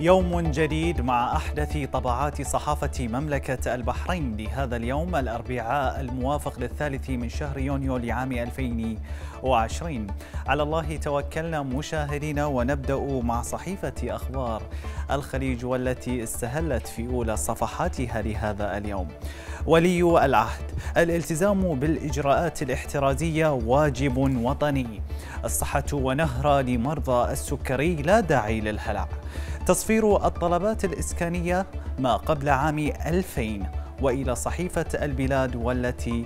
يوم جديد مع أحدث طبعات صحافة مملكة البحرين لهذا اليوم الأربعاء الموافق للثالث من شهر يونيو لعام 2020 على الله توكلنا مشاهدينا ونبدأ مع صحيفة أخبار. الخليج والتي استهلت في أولى صفحاتها لهذا اليوم. ولي العهد. الالتزام بالإجراءات الاحترازية واجب وطني. الصحة ونهرة لمرضى السكري لا داعي للهلع. تصفير الطلبات الإسكانية ما قبل عام 2000 وإلى صحيفة البلاد والتي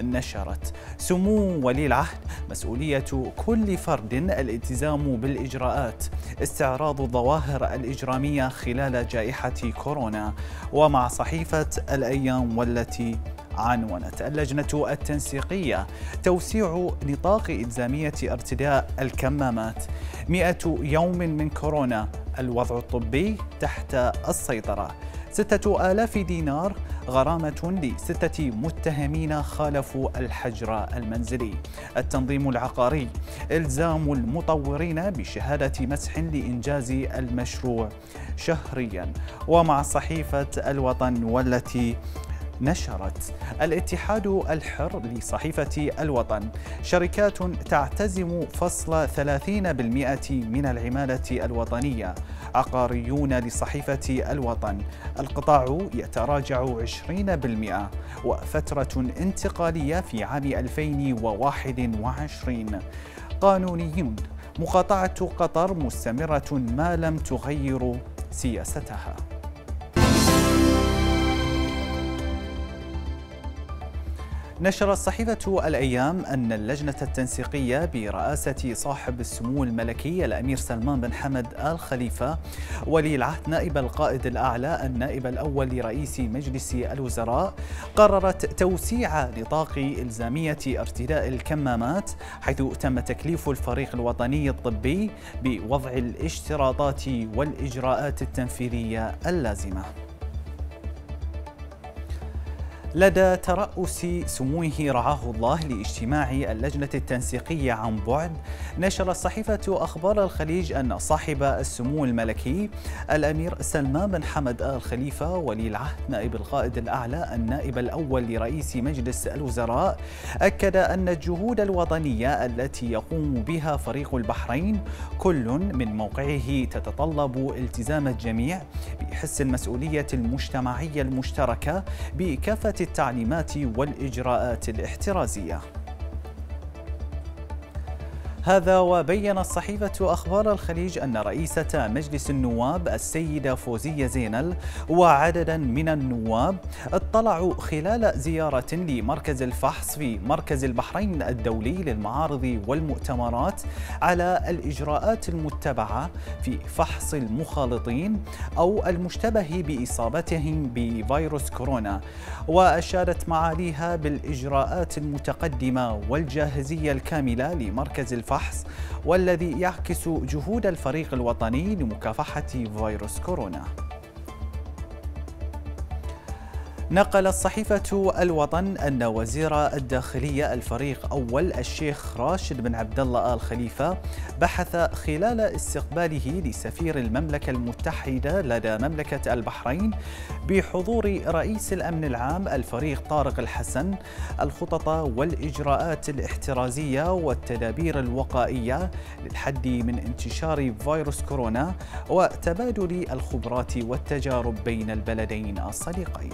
نشرت. سمو ولي العهد مسؤولية كل فرد الالتزام بالإجراءات استعراض الظواهر الإجرامية خلال جائحة كورونا. ومع صحيفة الأيام والتي عنونت اللجنة التنسيقية توسيع نطاق إلزامية ارتداء الكمامات. مئة يوم من كورونا الوضع الطبي تحت السيطرة. ستة آلاف دينار غرامة لستة متهمين خالفوا الحجر المنزلي. التنظيم العقاري إلزام المطورين بشهادة مسح لإنجاز المشروع شهريا. ومع صحيفة الوطن والتي نشرت. الاتحاد الحر لصحيفة الوطن. شركات تعتزم فصل 30% من العمالة الوطنية. عقاريون لصحيفة الوطن. القطاع يتراجع 20% وفترة انتقالية في عام 2021 قانونيون. مقاطعة قطر مستمرة ما لم تغير سياستها. نشرت صحيفة الأيام أن اللجنة التنسيقية برئاسة صاحب السمو الملكي الأمير سلمان بن حمد آل خليفة ولي العهد نائب القائد الأعلى النائب الأول لرئيس مجلس الوزراء قررت توسيع نطاق إلزامية ارتداء الكمامات حيث تم تكليف الفريق الوطني الطبي بوضع الاشتراطات والإجراءات التنفيذية اللازمة. لدى ترأس سموه رعاه الله لاجتماع اللجنة التنسيقية عن بعد نشرت صحيفة أخبار الخليج أن صاحب السمو الملكي الأمير سلمان بن حمد آل خليفة ولي العهد نائب القائد الأعلى النائب الأول لرئيس مجلس الوزراء أكد أن الجهود الوطنية التي يقوم بها فريق البحرين كل من موقعه تتطلب التزام الجميع بحس المسؤولية المجتمعية المشتركة بكافة التعليمات والإجراءات الاحترازية. هذا وبينت صحيفة أخبار الخليج أن رئيسة مجلس النواب السيدة فوزية زينل وعددا من النواب اطلعوا خلال زيارة لمركز الفحص في مركز البحرين الدولي للمعارض والمؤتمرات على الإجراءات المتبعة في فحص المخالطين أو المشتبه بإصابتهم بفيروس كورونا وأشارت معاليها بالإجراءات المتقدمة والجاهزية الكاملة لمركز الفحص الفحص والذي يعكس جهود الفريق الوطني لمكافحة فيروس كورونا. نقلت صحيفة الوطن أن وزير الداخلية الفريق أول الشيخ راشد بن عبد الله آل خليفة بحث خلال استقباله لسفير المملكة المتحدة لدى مملكة البحرين بحضور رئيس الأمن العام الفريق طارق الحسن الخطط والإجراءات الاحترازية والتدابير الوقائية للحد من انتشار فيروس كورونا وتبادل الخبرات والتجارب بين البلدين الصديقين.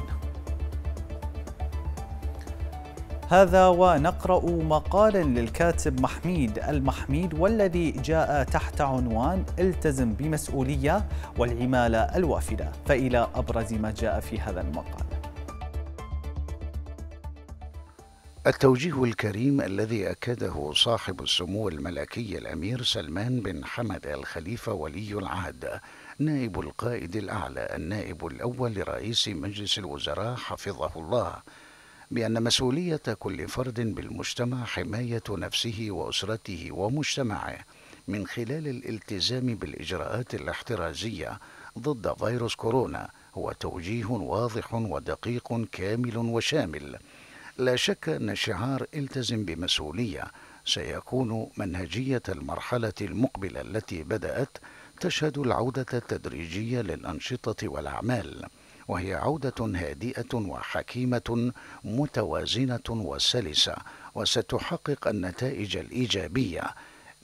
هذا ونقرأ مقالا للكاتب محميد المحميد والذي جاء تحت عنوان التزم بمسؤولية والعمالة الوافدة. فإلى أبرز ما جاء في هذا المقال. التوجيه الكريم الذي أكده صاحب السمو الملكي الأمير سلمان بن حمد الخليفة ولي العهد نائب القائد الأعلى النائب الأول لرئيس مجلس الوزراء حفظه الله. بأن مسؤولية كل فرد بالمجتمع حماية نفسه وأسرته ومجتمعه من خلال الالتزام بالإجراءات الاحترازية ضد فيروس كورونا هو توجيه واضح ودقيق كامل وشامل. لا شك أن شعار التزم بمسؤولية سيكون منهجية المرحلة المقبلة التي بدأت تشهد العودة التدريجية للأنشطة والأعمال. وهي عودة هادئة وحكيمة متوازنة وسلسة وستحقق النتائج الإيجابية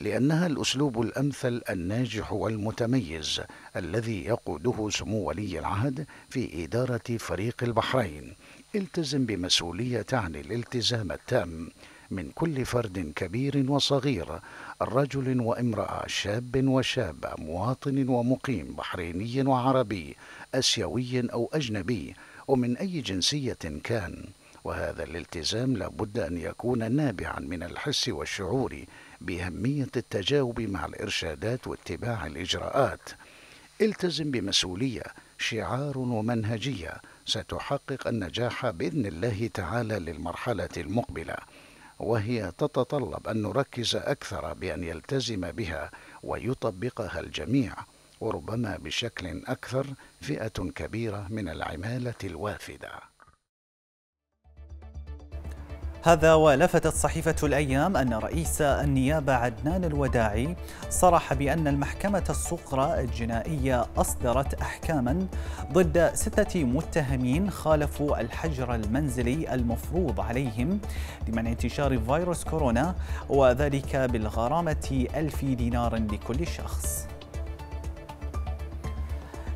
لأنها الأسلوب الأمثل الناجح والمتميز الذي يقوده سمو ولي العهد في إدارة فريق البحرين التزم بمسؤولية تعني الالتزام التام. من كل فرد كبير وصغير رجل وامرأة شاب وشابة مواطن ومقيم بحريني وعربي أسيوي أو أجنبي ومن أي جنسية كان. وهذا الالتزام لابد أن يكون نابعا من الحس والشعور بأهمية التجاوب مع الإرشادات واتباع الإجراءات. التزم بمسؤولية شعار ومنهجية. ستحقق النجاح بإذن الله تعالى للمرحلة المقبلة. وهي تتطلب أن نركز أكثر بأن يلتزم بها ويطبقها الجميع وربما بشكل أكثر فئة كبيرة من العمالة الوافدة. هذا ولفتت صحيفة الأيام أن رئيس النيابة عدنان الوداعي صرح بأن المحكمة الصغرى الجنائية أصدرت أحكاما ضد ستة متهمين خالفوا الحجر المنزلي المفروض عليهم لمنع انتشار فيروس كورونا وذلك بالغرامة ألف دينار لكل شخص.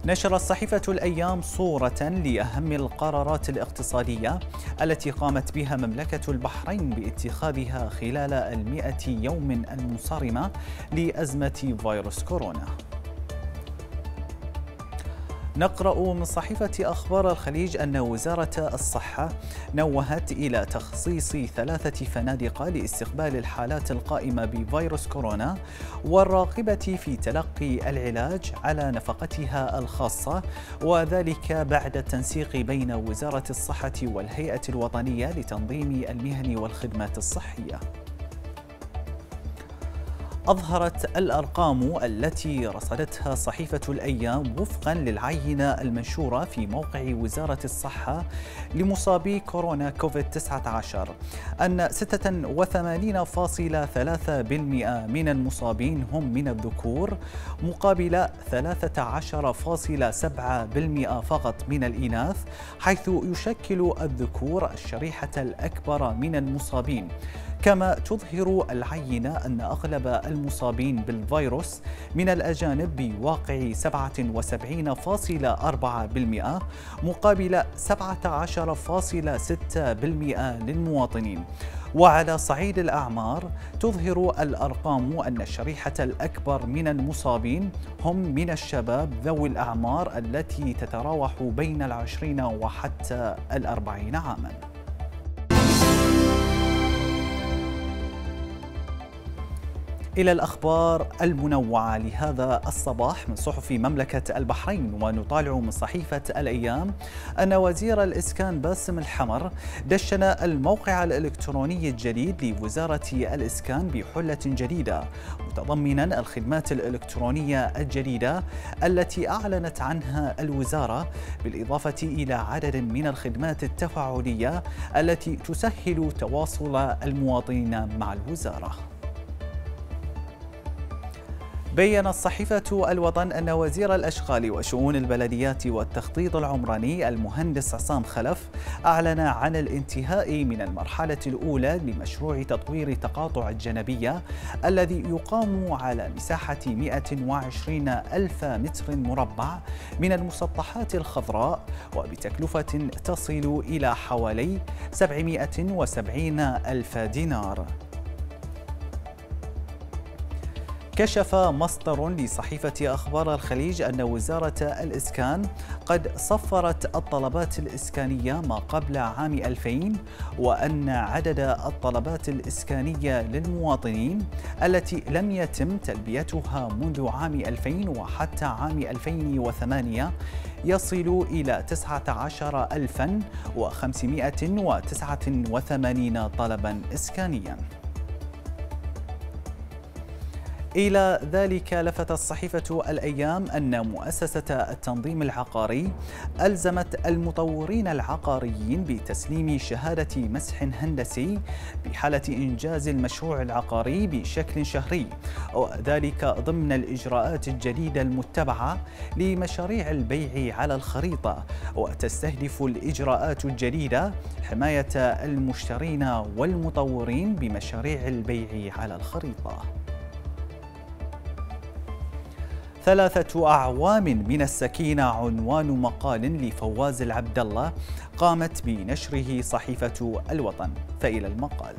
نشرت صحيفة الأيام صورة لأهم القرارات الاقتصادية التي قامت بها مملكة البحرين باتخاذها خلال المئة يوم المنصرمة لأزمة فيروس كورونا. نقرأ من صحيفة أخبار الخليج أن وزارة الصحة نوهت إلى تخصيص ثلاثة فنادق لاستقبال الحالات القائمة بفيروس كورونا والراغبة في تلقي العلاج على نفقتها الخاصة وذلك بعد التنسيق بين وزارة الصحة والهيئة الوطنية لتنظيم المهن والخدمات الصحية. أظهرت الأرقام التي رصدتها صحيفة الأيام وفقا للعينة المنشورة في موقع وزارة الصحة لمصابي كورونا كوفيد 19 أن 86.3% من المصابين هم من الذكور مقابل 13.7% فقط من الإناث حيث يشكل الذكور الشريحة الأكبر من المصابين. كما تظهر العينة أن أغلب المصابين بالفيروس من الأجانب بواقع 77.4% مقابل 17.6% للمواطنين. وعلى صعيد الأعمار تظهر الأرقام أن الشريحة الأكبر من المصابين هم من الشباب ذوي الأعمار التي تتراوح بين العشرين وحتى الأربعين عاماً. إلى الأخبار المنوعة لهذا الصباح من صحف مملكة البحرين ونطالع من صحيفة الأيام. أن وزير الإسكان باسم الحمر دشن الموقع الإلكتروني الجديد لوزارة الإسكان بحلة جديدة متضمنا الخدمات الإلكترونية الجديدة التي أعلنت عنها الوزارة بالإضافة إلى عدد من الخدمات التفاعلية التي تسهل تواصل المواطنين مع الوزارة. بين الصحيفة الوطن أن وزير الأشغال وشؤون البلديات والتخطيط العمراني المهندس عصام خلف أعلن عن الانتهاء من المرحلة الأولى لمشروع تطوير تقاطع الجنبية الذي يقام على مساحة 120 ألف متر مربع من المسطحات الخضراء وبتكلفة تصل إلى حوالي 770 ألف دينار. كشف مصدر لصحيفة أخبار الخليج أن وزارة الإسكان قد صفرت الطلبات الإسكانية ما قبل عام 2000 وأن عدد الطلبات الإسكانية للمواطنين التي لم يتم تلبيتها منذ عام 2000 وحتى عام 2008 يصل إلى 19589 طلبا إسكانيا. إلى ذلك لفتت صحيفة الأيام أن مؤسسة التنظيم العقاري ألزمت المطورين العقاريين بتسليم شهادة مسح هندسي بحالة إنجاز المشروع العقاري بشكل شهري وذلك ضمن الإجراءات الجديدة المتبعة لمشاريع البيع على الخريطة وتستهدف الإجراءات الجديدة حماية المشترين والمطورين بمشاريع البيع على الخريطة. ثلاثة أعوام من السكينة عنوان مقال لفواز العبد الله قامت بنشره صحيفة الوطن. فإلى المقال.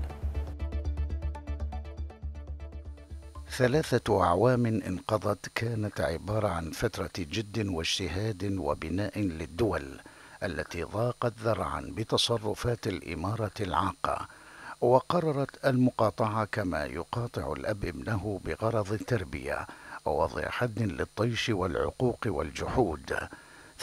ثلاثة أعوام انقضت كانت عبارة عن فترة جد واجتهاد وبناء للدول التي ضاقت ذرعا بتصرفات الإمارة العاقة وقررت المقاطعة كما يقاطع الأب ابنه بغرض التربية ووضع حد للطيش والعقوق والجحود.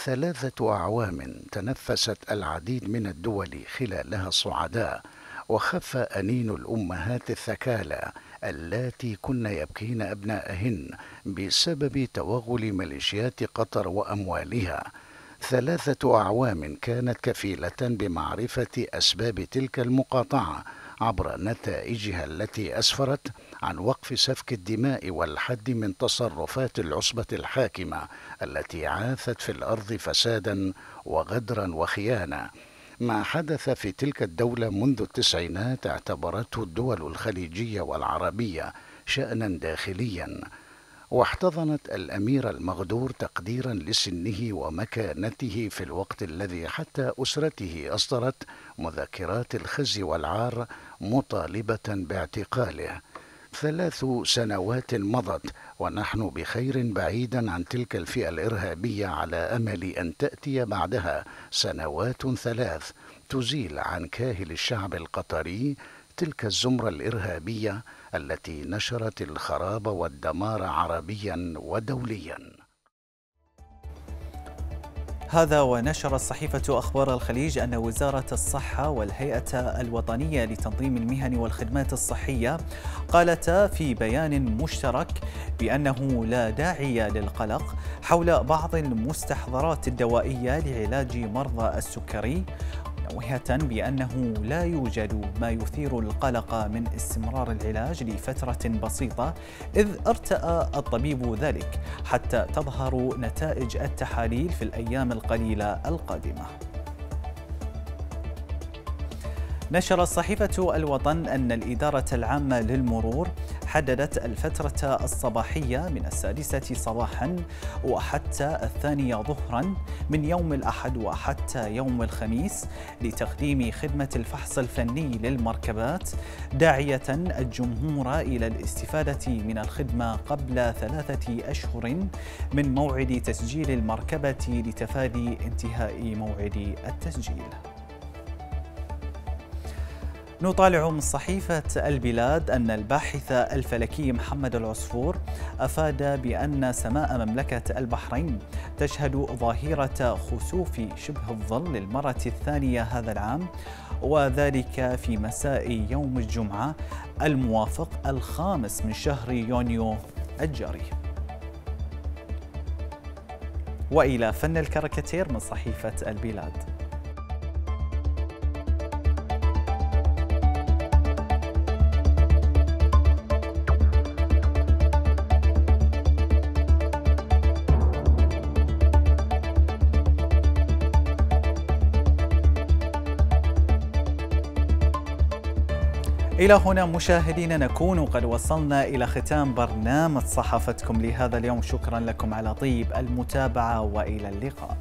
ثلاثة أعوام تنفست العديد من الدول خلالها الصعداء وخف أنين الأمهات الثكالى اللاتي كن يبكين أبنائهن بسبب توغل ميليشيات قطر وأموالها. ثلاثة أعوام كانت كفيلة بمعرفة أسباب تلك المقاطعة عبر نتائجها التي أسفرت عن وقف سفك الدماء والحد من تصرفات العصبة الحاكمة التي عاثت في الأرض فسادا وغدرا وخيانة ما حدث في تلك الدولة منذ التسعينات اعتبرته الدول الخليجية والعربية شأنا داخليا. واحتضنت الأمير المغدور تقديرا لسنه ومكانته في الوقت الذي حتى أسرته أصدرت مذكرات الخزي والعار مطالبة باعتقاله. ثلاث سنوات مضت ونحن بخير بعيدا عن تلك الفئة الإرهابية على أمل أن تأتي بعدها سنوات ثلاث تزيل عن كاهل الشعب القطري تلك الزمرة الإرهابية التي نشرت الخراب والدمار عربيا ودوليا. هذا ونشرت صحيفة أخبار الخليج أن وزارة الصحة والهيئة الوطنية لتنظيم المهن والخدمات الصحية قالتا في بيان مشترك بأنه لا داعي للقلق حول بعض المستحضرات الدوائية لعلاج مرضى السكري منوهة بأنه لا يوجد ما يثير القلق من استمرار العلاج لفترة بسيطة إذ ارتأى الطبيب ذلك حتى تظهر نتائج التحاليل في الأيام القليلة القادمة. نشرت صحيفة الوطن أن الإدارة العامة للمرور حددت الفترة الصباحية من السادسة صباحا وحتى الثانية ظهرا من يوم الأحد وحتى يوم الخميس لتقديم خدمة الفحص الفني للمركبات داعية الجمهور إلى الاستفادة من الخدمة قبل ثلاثة أشهر من موعد تسجيل المركبة لتفادي انتهاء موعد التسجيل. نطالع من صحيفة البلاد أن الباحث الفلكي محمد العصفور أفاد بأن سماء مملكة البحرين تشهد ظاهرة خسوف شبه الظل للمرة الثانية هذا العام وذلك في مساء يوم الجمعة الموافق الخامس من شهر يونيو الجاري. وإلى فن الكاريكاتير من صحيفة البلاد. إلى هنا مشاهدينا نكون قد وصلنا إلى ختام برنامج صحافتكم لهذا اليوم. شكرا لكم على طيب المتابعة وإلى اللقاء.